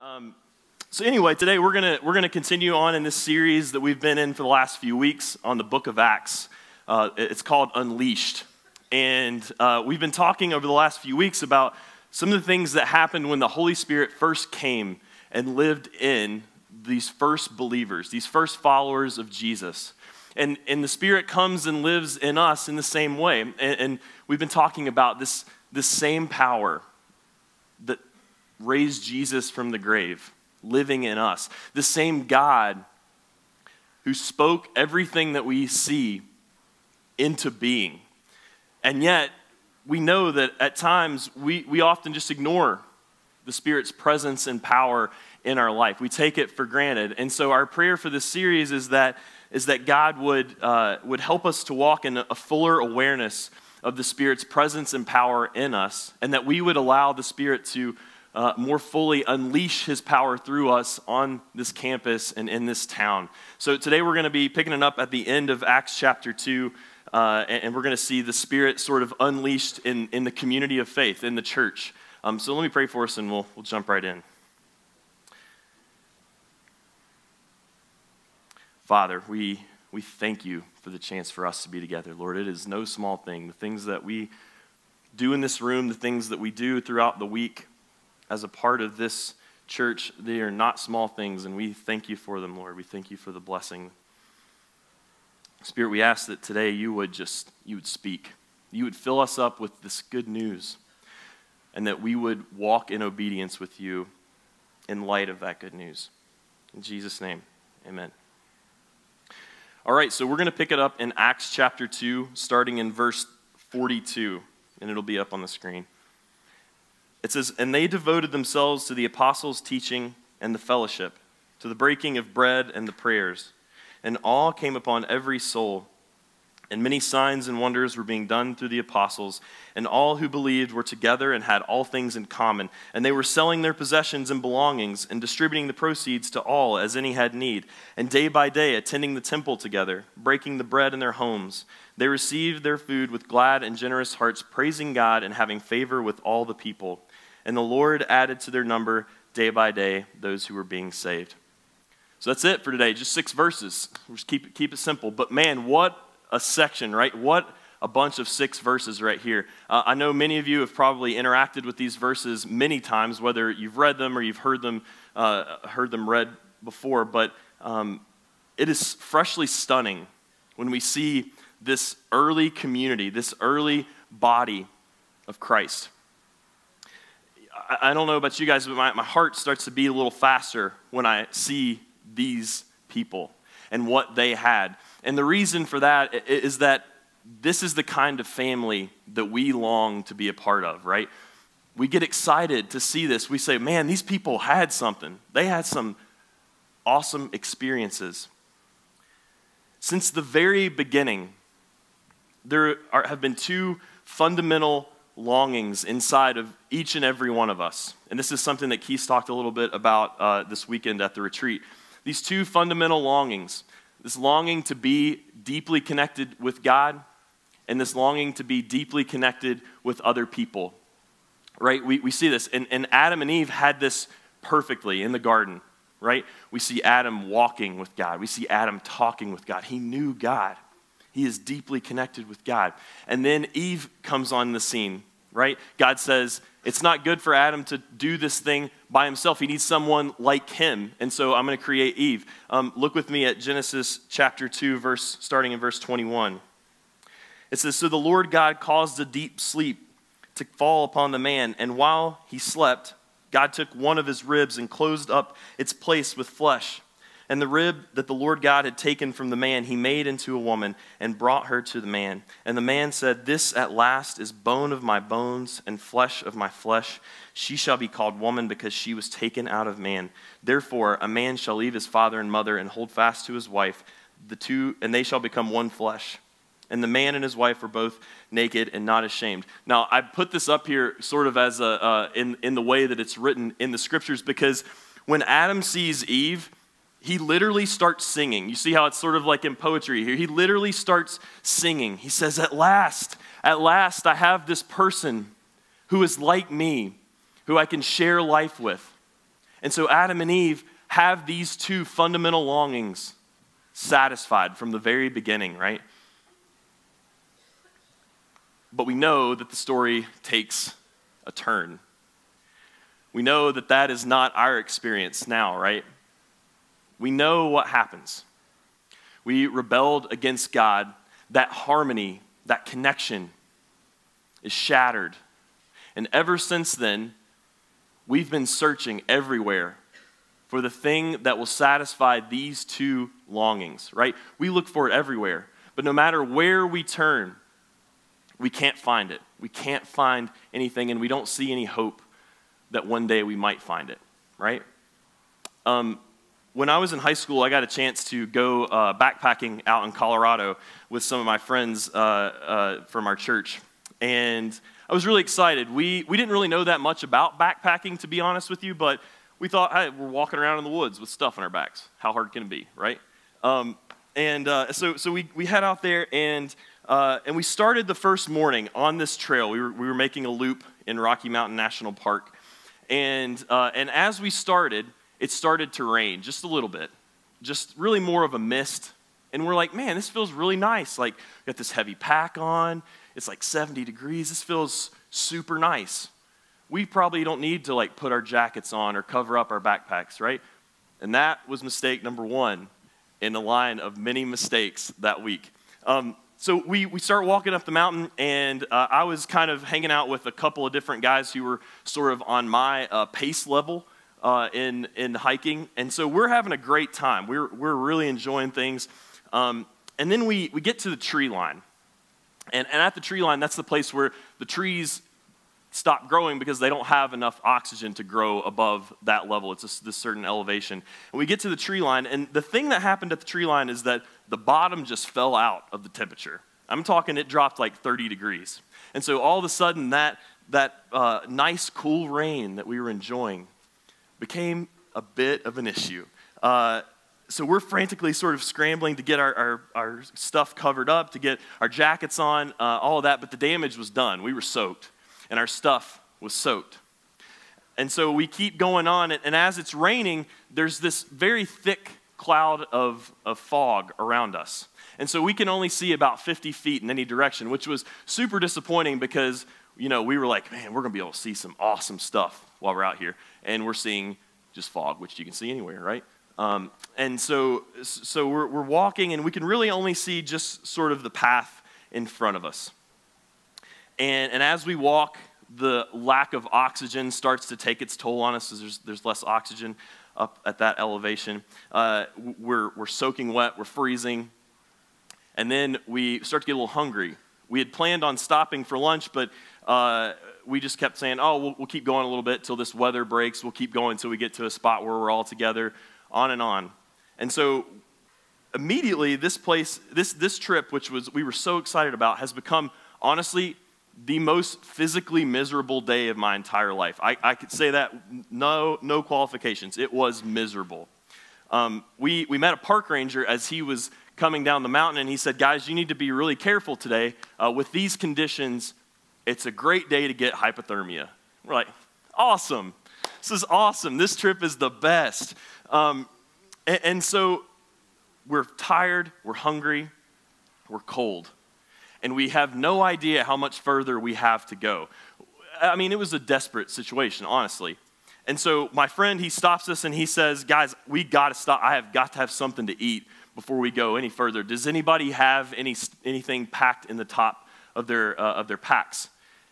Um, so anyway, today we're gonna we're gonna continue on in this series that we've been in for the last few weeks on the Book of Acts. Uh, it's called Unleashed, and uh, we've been talking over the last few weeks about some of the things that happened when the Holy Spirit first came and lived in these first believers, these first followers of Jesus. And, and the Spirit comes and lives in us in the same way. And, and we've been talking about this, this same power raised Jesus from the grave, living in us. The same God who spoke everything that we see into being. And yet, we know that at times we, we often just ignore the Spirit's presence and power in our life. We take it for granted. And so, our prayer for this series is that, is that God would, uh, would help us to walk in a fuller awareness of the Spirit's presence and power in us, and that we would allow the Spirit to uh, more fully unleash his power through us on this campus and in this town. So today we're going to be picking it up at the end of Acts chapter 2, uh, and, and, we're going to see the Spirit sort of unleashed in, in the community of faith, in the church. Um, so let me pray for us and we'll, we'll jump right in. Father, we, we thank you for the chance for us to be together. Lord, it is no small thing. The things that we do in this room, the things that we do throughout the week, as a part of this church, they are not small things, and we thank you for them, Lord. We thank you for the blessing. Spirit, we ask that today you would just, you would speak. You would fill us up with this good news, and that we would walk in obedience with you in light of that good news. In Jesus' name, amen. All right, so we're going to pick it up in Acts chapter 2, starting in verse 42, and it'll be up on the screen. It says, And they devoted themselves to the apostles' teaching and the fellowship, to the breaking of bread and the prayers. And awe came upon every soul. And many signs and wonders were being done through the apostles, and all who believed were together and had all things in common. And they were selling their possessions and belongings and distributing the proceeds to all as any had need. And day by day, attending the temple together, breaking the bread in their homes, they received their food with glad and generous hearts, praising God and having favor with all the people. And the Lord added to their number day by day those who were being saved. So that's it for today. Just six verses. Just keep it, keep it simple. But man, what a section, right? What a bunch of six verses right here. Uh, I know many of you have probably interacted with these verses many times, whether you've read them or you've heard them, uh, heard them read before, but um, it is freshly stunning when we see this early community, this early body of Christ. I, don't know about you guys, but my, my heart starts to beat a little faster when I see these people and what they had. And the reason for that is that this is the kind of family that we long to be a part of, right? We get excited to see this. We say, man, these people had something. They had some awesome experiences. Since the very beginning, there are, have been two fundamental longings inside of each and every one of us. And this is something that Keith talked a little bit about uh, this weekend at the retreat. These two fundamental longings this longing to be deeply connected with God, and this longing to be deeply connected with other people. Right? We, we see this. And, and Adam and Eve had this perfectly in the garden, right? We see Adam walking with God, we see Adam talking with God. He knew God. He is deeply connected with God. And then Eve comes on the scene, right? God says, It's not good for Adam to do this thing by himself. He needs someone like him. And so I'm going to create Eve. Um, look with me at Genesis chapter 2, verse, starting in verse 21. It says, So the Lord God caused a deep sleep to fall upon the man, and while he slept, God took one of his ribs and closed up its place with flesh. And the rib that the Lord God had taken from the man, he made into a woman and brought her to the man. And the man said, This at last is bone of my bones and flesh of my flesh. She shall be called woman because she was taken out of man. Therefore, a man shall leave his father and mother and hold fast to his wife, the two, and they shall become one flesh. And the man and his wife were both naked and not ashamed. Now, I put this up here sort of as a, uh, in, in the way that it's written in the scriptures because when Adam sees Eve, he literally starts singing. You see how it's sort of like in poetry here. He literally starts singing. He says, At last, at last, I have this person who is like me, who I can share life with. And so Adam and Eve have these two fundamental longings satisfied from the very beginning, right? But we know that the story takes a turn. We know that that is not our experience now, right? We know what happens. We rebelled against God. That harmony, that connection is shattered. And ever since then, we've been searching everywhere for the thing that will satisfy these two longings, right? We look for it everywhere. But no matter where we turn, we can't find it. We can't find anything, and we don't see any hope that one day we might find it, right? Um, when I was in high school, I got a chance to go uh, backpacking out in Colorado with some of my friends uh, uh, from our church. And I was really excited. We, we didn't really know that much about backpacking, to be honest with you, but we thought, hey, we're walking around in the woods with stuff on our backs. How hard can it be, right? Um, and uh, so, so we, we head out there, and, uh, and we started the first morning on this trail. We were, we were making a loop in Rocky Mountain National Park. And, uh, and as we started, it started to rain just a little bit, just really more of a mist. And we're like, man, this feels really nice. Like, got this heavy pack on. It's like 70 degrees. This feels super nice we probably don't need to like put our jackets on or cover up our backpacks, right? And that was mistake number one in the line of many mistakes that week. Um, so we, we start walking up the mountain, and uh, I was kind of hanging out with a couple of different guys who were sort of on my uh, pace level uh, in, in hiking. And so we're having a great time. We're, we're really enjoying things. Um, and then we, we get to the tree line. And, and at the tree line, that's the place where the trees stop growing because they don't have enough oxygen to grow above that level. It's this certain elevation. And we get to the tree line, and the thing that happened at the tree line is that the bottom just fell out of the temperature. I'm talking it dropped like 30 degrees. And so all of a sudden, that, that uh, nice, cool rain that we were enjoying became a bit of an issue. Uh, so we're frantically sort of scrambling to get our, our, our, stuff covered up, to get our jackets on, uh, all of that, but the damage was done. We were soaked and our stuff was soaked. And so we keep going on, and as it's raining, there's this very thick cloud of, of fog around us. And so we can only see about 50 feet in any direction, which was super disappointing because, you know, we were like, man, we're going to be able to see some awesome stuff while we're out here. And we're seeing just fog, which you can see anywhere, right? Um, and so, so we're, we're walking, and we can really only see just sort of the path in front of us. And, and as we walk, the lack of oxygen starts to take its toll on us. There's, there's less oxygen up at that elevation. Uh, we're, we're soaking wet, we're freezing. And then we start to get a little hungry. We had planned on stopping for lunch, but uh, we just kept saying, oh, we'll, we'll, keep going a little bit till this weather breaks. We'll keep going until we get to a spot where we're all together, on and on. And so immediately, this place, this, this trip, which was we were so excited about, has become honestly the most physically miserable day of my entire life. I, I could say that, no, no qualifications. It was miserable. Um, we, we met a park ranger as he was coming down the mountain, and he said, Guys, you need to be really careful today. Uh, with these conditions, it's a great day to get hypothermia. We're like, Awesome. This is awesome. This trip is the best. Um, and, and so we're tired, we're hungry, we're cold and we have no idea how much further we have to go. I mean, it was a desperate situation, honestly. And so my friend, he stops us and he says, Guys, we got to stop. I have got to have something to eat before we go any further. Does anybody have any, anything packed in the top of their, uh, of their packs?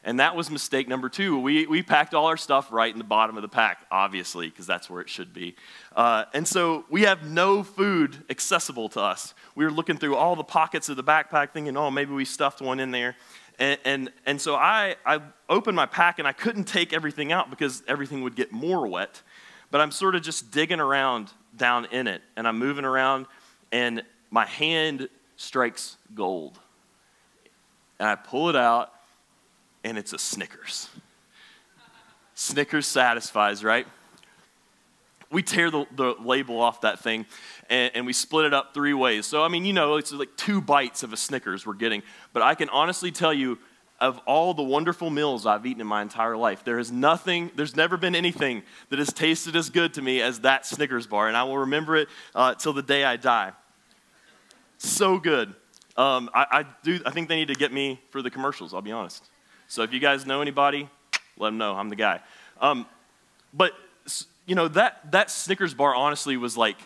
And that was mistake number two. We, we packed all our stuff right in the bottom of the pack, obviously, because that's where it should be. Uh, and so we have no food accessible to us. We were looking through all the pockets of the backpack thinking, oh, maybe we stuffed one in there. And, and, and so I, I opened my pack and I couldn't take everything out because everything would get more wet. But I'm sort of just digging around down in it. And I'm moving around and my hand strikes gold. And I pull it out and it's a Snickers. Snickers satisfies, right? We tear the, the label off that thing and, and, we split it up three ways. So, I mean, you know, it's like two bites of a Snickers we're getting. But I can honestly tell you, of all the wonderful meals I've eaten in my entire life, there is nothing, there's never been anything that has tasted as good to me as that Snickers bar, and I will remember it uh, till the day I die. So good. Um, I, I, do, I think they need to get me for the commercials, I'll be honest. So if you guys know anybody, let them know I'm the guy. Um, but, you know, that, that Snickers bar honestly was like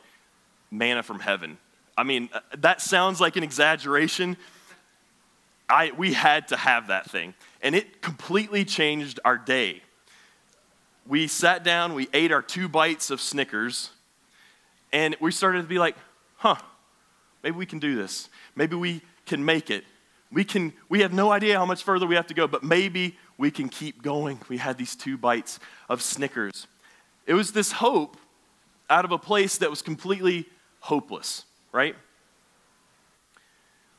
manna from heaven. I mean, uh, that sounds like an exaggeration. I, we had to have that thing. And it completely changed our day. We sat down, we ate our two bites of Snickers, and we started to be like, huh, maybe we can do this. Maybe we can make it. We, can, we have no idea how much further we have to go, but maybe we can keep going. We had these two bites of Snickers. It was this hope out of a place that was completely hopeless, right?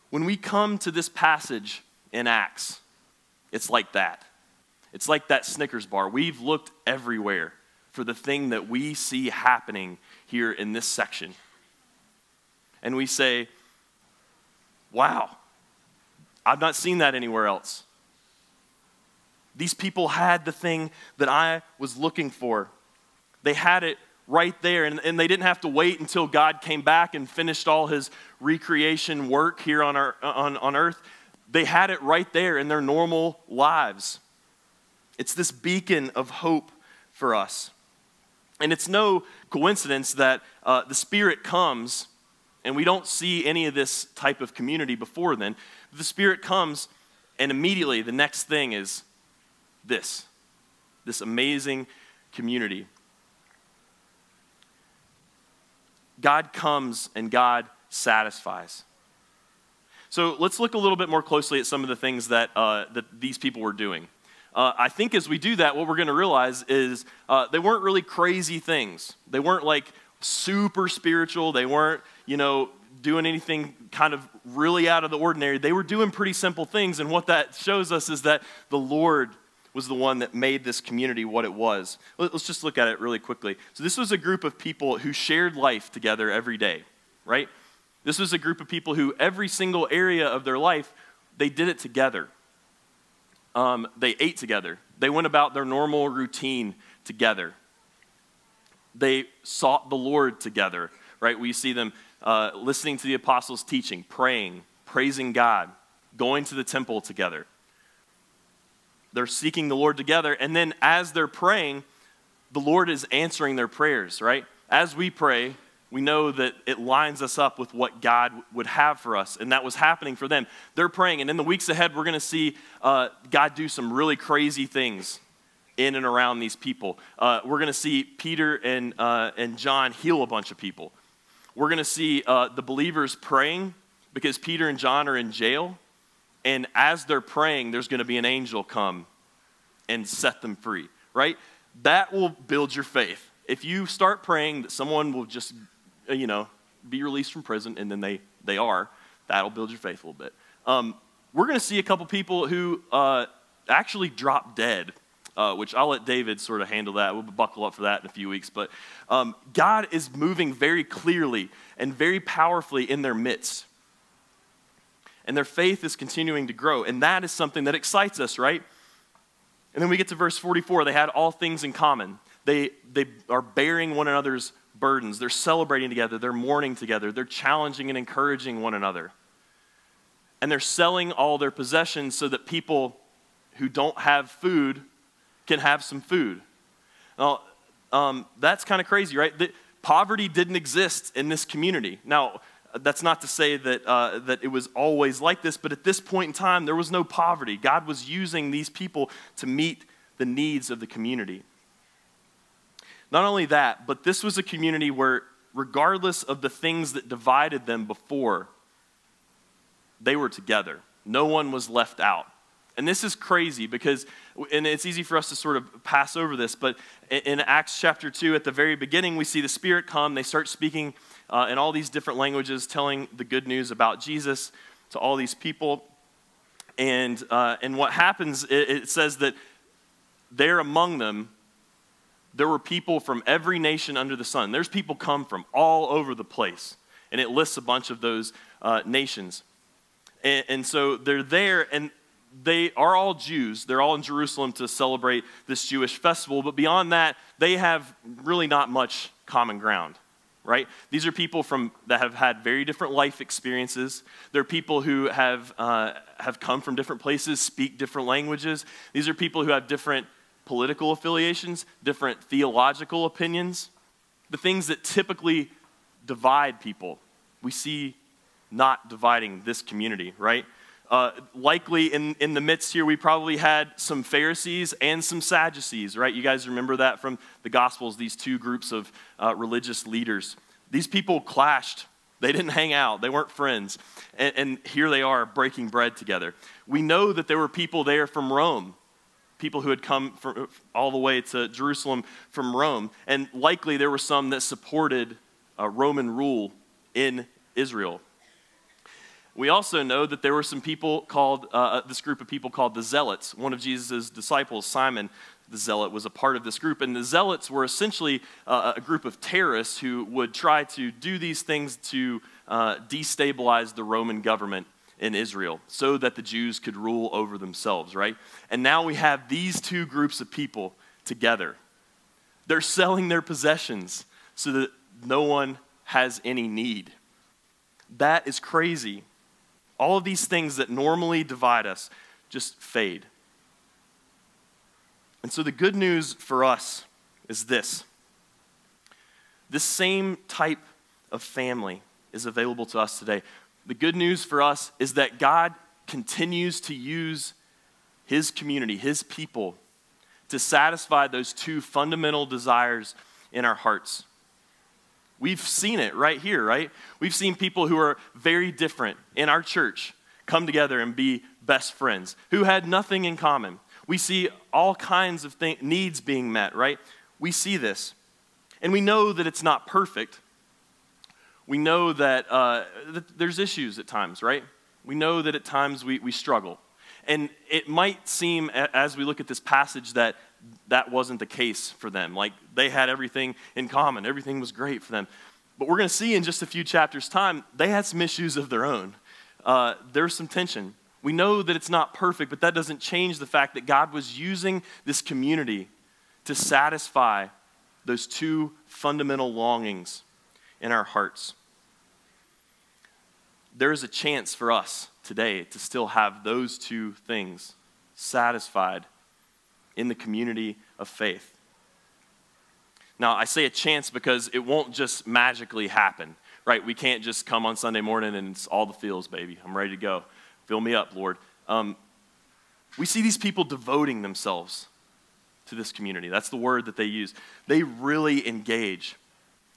When we come to this passage in Acts, it's like that. It's like that Snickers bar. We've looked everywhere for the thing that we see happening here in this section. And we say, wow, I've not seen that anywhere else. These people had the thing that I was looking for. They had it right there. And, and they didn't have to wait until God came back and finished all his recreation work here on, our, on, on earth. They had it right there in their normal lives. It's this beacon of hope for us. And it's no coincidence that uh, the Spirit comes, and we don't see any of this type of community before then. The Spirit comes, and immediately the next thing is this this amazing community. God comes and God satisfies. So let's look a little bit more closely at some of the things that, uh, that these people were doing. Uh, I think as we do that, what we're going to realize is uh, they weren't really crazy things. They weren't like super spiritual. They weren't, you know, doing anything kind of really out of the ordinary. They were doing pretty simple things. And what that shows us is that the Lord was the one that made this community what it was. Let's just look at it really quickly. So, this was a group of people who shared life together every day, right? This was a group of people who, every single area of their life, they did it together. Um, they ate together. They went about their normal routine together. They sought the Lord together, right? We see them uh, listening to the apostles' teaching, praying, praising God, going to the temple together they're seeking the Lord together. And then as they're praying, the Lord is answering their prayers, right? As we pray, we know that it lines us up with what God would have for us. And that was happening for them. They're praying. And in the weeks ahead, we're going to see uh, God do some really crazy things in and around these people. Uh, we're going to see Peter and, uh, and John heal a bunch of people. We're going to see uh, the believers praying because Peter and John are in jail. And as they're praying, there's going to be an angel come and set them free, right? That will build your faith. If you start praying that someone will just, uh, you know, be released from prison, and then they, they are, that'll build your faith a little bit. Um, we're going to see a couple people who uh, actually drop dead, uh, which I'll let David sort of handle that. We'll buckle up for that in a few weeks. But um, God is moving very clearly and very powerfully in their midst and their faith is continuing to grow. And that is something that excites us, right? And then we get to verse 44 they had all things in common. They, they are bearing one another's burdens, they're celebrating together, they're mourning together, they're challenging and encouraging one another. And they're selling all their possessions so that people who don't have food can have some food. Now, um, that's kind of crazy, right? The, poverty didn't exist in this community. Now, that's not to say that, uh, that it was always like this, but at this point in time, there was no poverty. God was using these people to meet the needs of the community. Not only that, but this was a community where, regardless of the things that divided them before, they were together. No one was left out. And this is crazy because, and it's easy for us to sort of pass over this, but in Acts chapter 2, at the very beginning, we see the Spirit come. They start speaking uh, in all these different languages, telling the good news about Jesus to all these people. And, uh, and what happens, it, it says that there among them, there were people from every nation under the sun. There's people come from all over the place. And it lists a bunch of those uh, nations. And, and, so they're there, and they are all Jews. They're all in Jerusalem to celebrate this Jewish festival, but beyond that, they have really not much common ground right? These are people from, that have had very different life experiences. They're people who have, uh, have come from different places, speak different languages. These are people who have different political affiliations, different theological opinions. The things that typically divide people, we see not dividing this community, right? Uh, likely in, in the midst here, we probably had some Pharisees and some Sadducees, right? You guys remember that from the Gospels, these two groups of uh, religious leaders. These people clashed. They didn't hang out, they weren't friends. And, and here they are breaking bread together. We know that there were people there from Rome, people who had come from, all the way to Jerusalem from Rome. And likely there were some that supported uh, Roman rule in Israel. We also know that there were some people called, uh, uh, this group of people called the Zealots. One of Jesus' disciples, Simon the Zealot, was a part of this group. And the Zealots were essentially uh, a group of terrorists who would try to do these things to uh, destabilize the Roman government in Israel so that the Jews could rule over themselves, right? And now we have these two groups of people together. They're selling their possessions so that no one has any need. That is crazy. All of these things that normally divide us just fade. And so the good news for us is this this same type of family is available to us today. The good news for us is that God continues to use his community, his people, to satisfy those two fundamental desires in our hearts. We've seen it right here, right? We've seen people who are very different in our church come together and be best friends who had nothing in common. We see all kinds of needs being met, right? We see this. And we know that it's not perfect. We know that, uh, that there's issues at times, right? We know that at times we, we struggle. And it might seem, as we look at this passage, that that wasn't the case for them. Like they had everything in common, everything was great for them. But we're going to see in just a few chapters' time, they had some issues of their own. Uh, there's some tension. We know that it's not perfect, but that doesn't change the fact that God was using this community to satisfy those two fundamental longings in our hearts. There is a chance for us today to still have those two things satisfied in the community of faith. Now, I say a chance because it won't just magically happen, right? We can't just come on Sunday morning and it's all the feels, baby. I'm ready to go. Fill me up, Lord. Um, we see these people devoting themselves to this community. That's the word that they use. They really engage.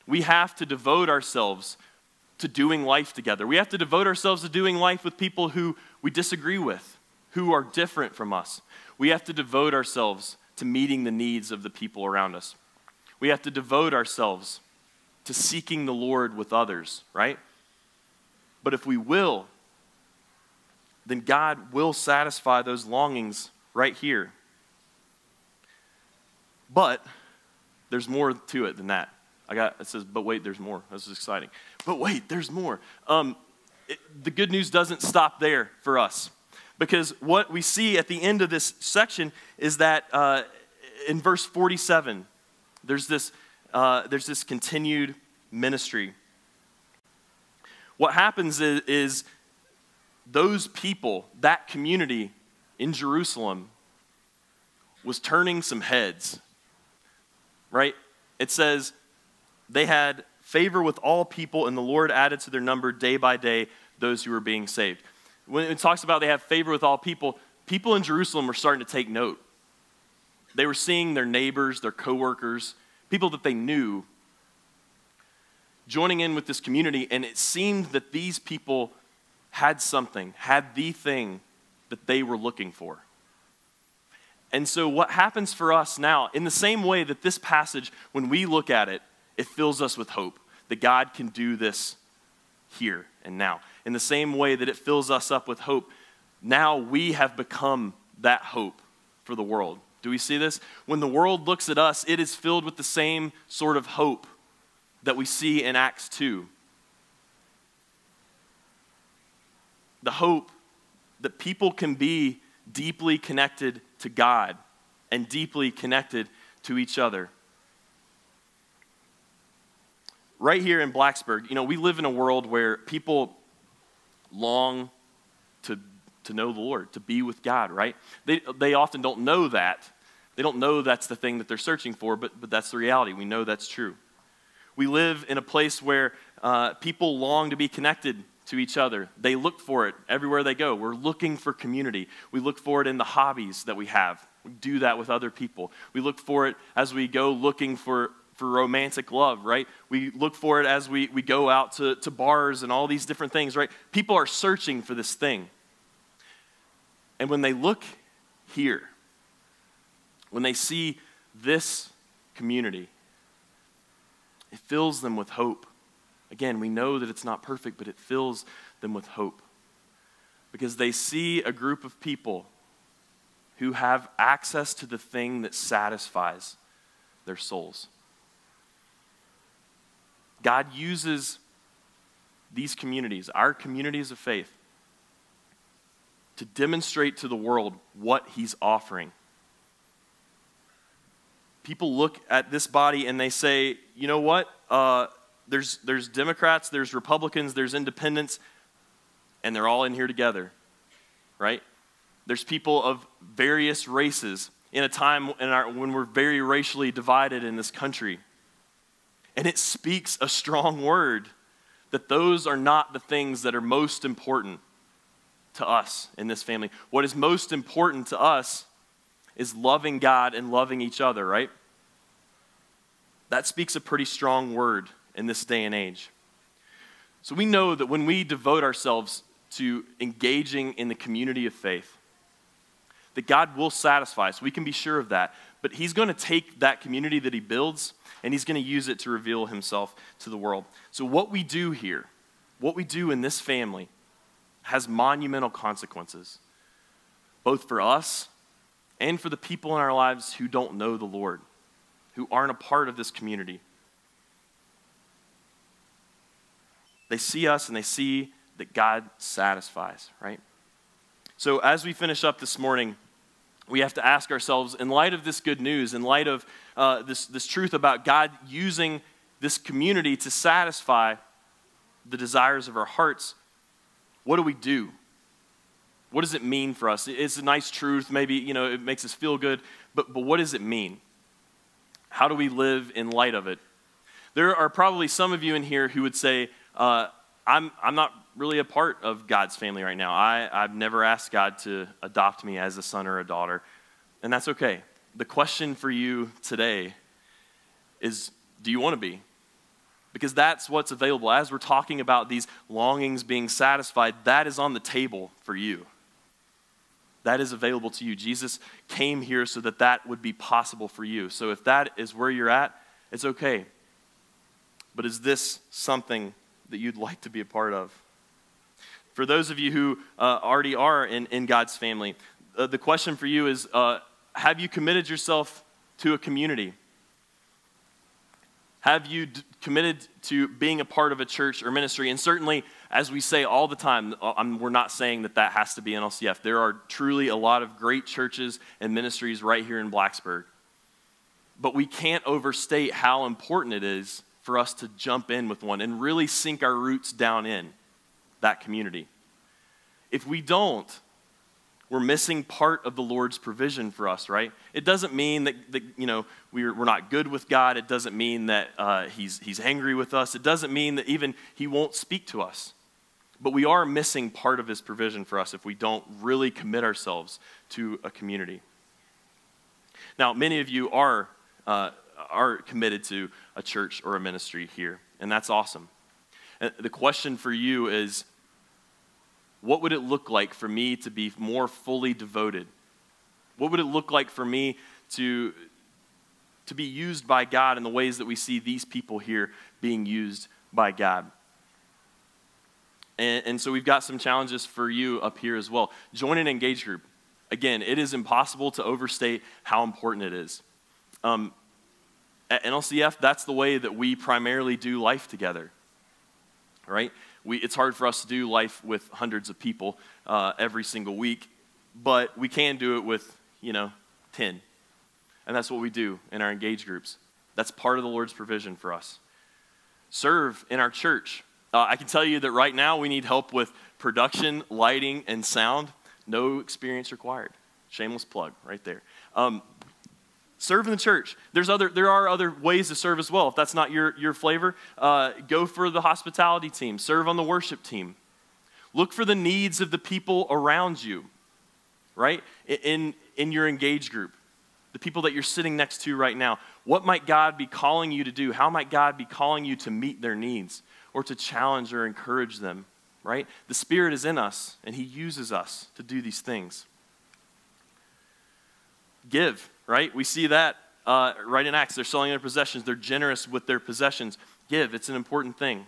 We have to devote ourselves to doing life together. We have to devote ourselves to doing life with people who we disagree with, who are different from us. We have to devote ourselves to meeting the needs of the people around us. We have to devote ourselves to seeking the Lord with others, right? But if we will, then God will satisfy those longings right here. But there's more to it than that. I got it says, but wait, there's more. This is exciting. But wait, there's more. Um, it, the good news doesn't stop there for us. Because what we see at the end of this section is that uh, in verse 47, there's this, uh, there's this continued ministry. What happens is, is those people, that community in Jerusalem, was turning some heads. Right? It says they had favor with all people, and the Lord added to their number day by day those who were being saved when it talks about they have favor with all people, people in Jerusalem were starting to take note. They were seeing their neighbors, their coworkers, people that they knew joining in with this community, and it seemed that these people had something, had the thing that they were looking for. And so, what happens for us now, in the same way that this passage, when we look at it, it fills us with hope that God can do this here and now in the same way that it fills us up with hope, now we have become that hope for the world. Do we see this? When the world looks at us, it is filled with the same sort of hope that we see in Acts 2. The hope that people can be deeply connected to God and deeply connected to each other. Right here in Blacksburg, you know, we live in a world where people long to, to know the Lord, to be with God, right? They, they often don't know that. They don't know that's the thing that they're searching for, but, but that's the reality. We know that's true. We live in a place where uh, people long to be connected to each other. They look for it everywhere they go. We're looking for community. We look for it in the hobbies that we have. We do that with other people. We look for it as we go looking for, for romantic love, right? We look for it as we, we go out to, to bars and all these different things, right? People are searching for this thing. And when they look here, when they see this community, it fills them with hope. Again, we know that it's not perfect, but it fills them with hope. Because they see a group of people who have access to the thing that satisfies their souls. God uses these communities, our communities of faith, to demonstrate to the world what He's offering people look at this body and they say, you know what? Uh, there's, there's Democrats, there's Republicans, there's independents, and they're all in here together, right? There's people of various races in a time in our, when we're very racially divided in this country. And it speaks a strong word that those are not the things that are most important to us in this family. What is most important to us is loving God and loving each other, right? That speaks a pretty strong word in this day and age. So we know that when we devote ourselves to engaging in the community of faith, that God will satisfy us. We can be sure of that. But He's going to take that community that He builds and He's going to use it to reveal Himself to the world. So, what we do here, what we do in this family, has monumental consequences, both for us and for the people in our lives who don't know the Lord, who aren't a part of this community. They see us and they see that God satisfies, right? So, as we finish up this morning, we have to ask ourselves, in light of this good news, in light of uh, this, this truth about God using this community to satisfy the desires of our hearts, what do we do? What does it mean for us? It's a nice truth. Maybe, you know, it makes us feel good. But, but what does it mean? How do we live in light of it? There are probably some of you in here who would say, uh, I'm, I'm not really a part of God's family right now. I, I've never asked God to adopt me as a son or a daughter. And that's okay. The question for you today is do you want to be? because that's what's available. As we're talking about these longings being satisfied, that is on the table for you that is available to you. Jesus came here so that that would be possible for you. So if that is where you're at, it's okay. But is this something that you'd like to be a part of? For those of you who uh, already are in, in God's family, uh, the question for you is uh, Have you committed yourself to a community? Have you d- committed to being a part of a church or ministry? And certainly, as we say all the time, uh, I'm, we're not saying that that has to be NLCF. There are truly a lot of great churches and ministries right here in Blacksburg. But we can't overstate how important it is for us to jump in with one and really sink our roots down in that community. If we don't, we're missing part of the Lord's provision for us, right? It doesn't mean that, that you know, we're, we're not good with God. It doesn't mean that uh, he's, he's angry with us. It doesn't mean that even He won't speak to us. But we are missing part of His provision for us if we don't really commit ourselves to a community. Now, many of you are, uh, are committed to a church or a ministry here, and that's awesome. And the question for you is what would it look like for me to be more fully devoted? What would it look like for me to, to be used by God in the ways that we see these people here being used by God? And, and so we've got some challenges for you up here as well. Join an engage group. Again, it is impossible to overstate how important it is. Um, at NLCF, that's the way that we primarily do life together, right? We, it's hard for us to do life with hundreds of people uh, every single week. but we can do it with, you know, 10. And that's what we do in our engage groups. That's part of the Lord's provision for us. Serve in our church. Uh, I can tell you that right now we need help with production, lighting, and sound. No experience required. Shameless plug right there. Um, serve in the church. There's other, there are other ways to serve as well. If that's not your, your flavor, uh, go for the hospitality team, serve on the worship team. Look for the needs of the people around you, right? In, in your engage group, the people that you're sitting next to right now. What might God be calling you to do? How might God be calling you to meet their needs or to challenge or encourage them, right? The Spirit is in us, and He uses us to do these things. Give, right? We see that uh, right in Acts. They're selling their possessions, they're generous with their possessions. Give, it's an important thing.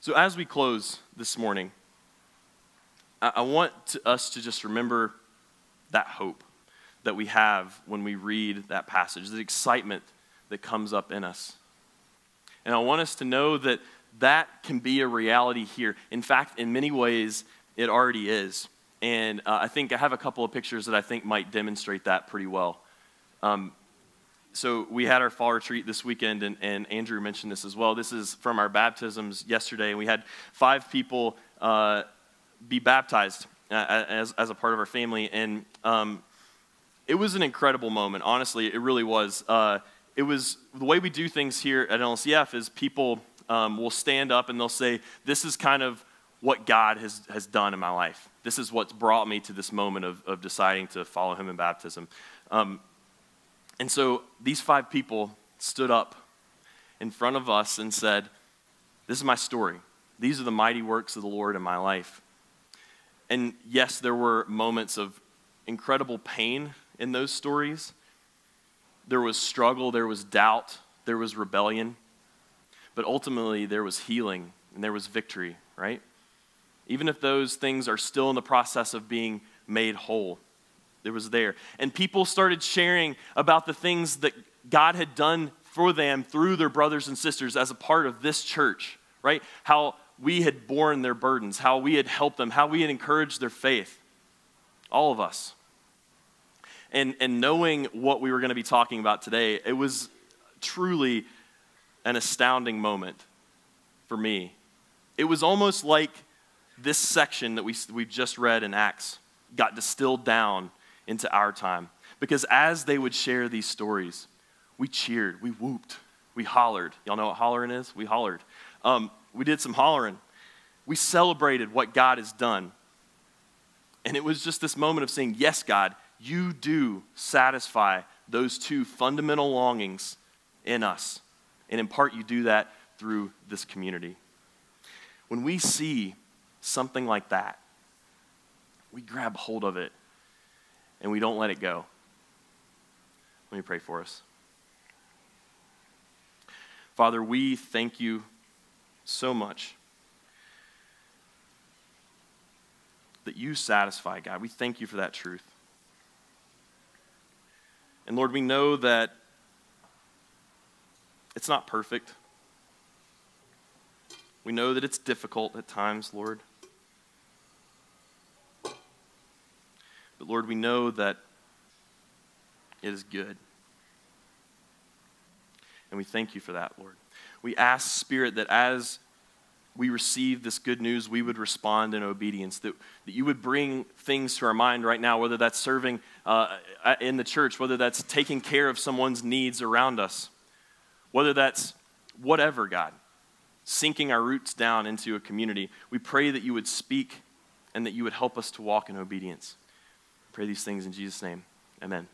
So, as we close this morning, I, I want to, us to just remember that hope that we have when we read that passage, the excitement that comes up in us. And I want us to know that that can be a reality here. In fact, in many ways, it already is. And uh, I think I have a couple of pictures that I think might demonstrate that pretty well. Um, so we had our fall retreat this weekend, and, and, Andrew mentioned this as well. This is from our baptisms yesterday, and we had five people uh, be baptized uh, as, as a part of our family. And um, it was an incredible moment. Honestly, it really was. Uh, it was the way we do things here at LCF is people um, will stand up and they'll say, "This is kind of what God has, has done in my life. This is what's brought me to this moment of, of deciding to follow Him in baptism." Um, and so these five people stood up in front of us and said, This is my story. These are the mighty works of the Lord in my life. And yes, there were moments of incredible pain in those stories. There was struggle, there was doubt, there was rebellion. But ultimately, there was healing and there was victory, right? Even if those things are still in the process of being made whole. It was there. And people started sharing about the things that God had done for them through their brothers and sisters as a part of this church, right? How we had borne their burdens, how we had helped them, how we had encouraged their faith. All of us. And, and knowing what we were going to be talking about today, it was truly an astounding moment for me. It was almost like this section that we, we've just read in Acts got distilled down into our time. Because as they would share these stories, we cheered, we whooped, we hollered. Y'all know what hollering is? We hollered. Um, we did some hollering. We celebrated what God has done. And it was just this moment of saying, Yes, God, you do satisfy those two fundamental longings in us. And in part, you do that through this community. When we see something like that, we grab hold of it and we don't let it go. Let me pray for us. Father, we thank you so much that you satisfy, God. We thank you for that truth. And Lord, we know that it's not perfect. We know that it's difficult at times, Lord. But Lord, we know that it is good. And we thank you for that, Lord. We ask, Spirit, that as we receive this good news, we would respond in obedience, that, that you would bring things to our mind right now, whether that's serving uh, in the church, whether that's taking care of someone's needs around us, whether that's whatever, God, sinking our roots down into a community. We pray that you would speak and that you would help us to walk in obedience. Pray these things in Jesus' name. Amen.